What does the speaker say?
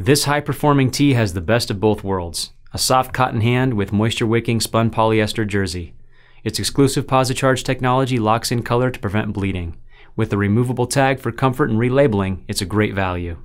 This high performing tee has the best of both worlds a soft cotton hand with moisture wicking spun polyester jersey. Its exclusive PosiCharge technology locks in color to prevent bleeding. With a removable tag for comfort and relabeling, it's a great value.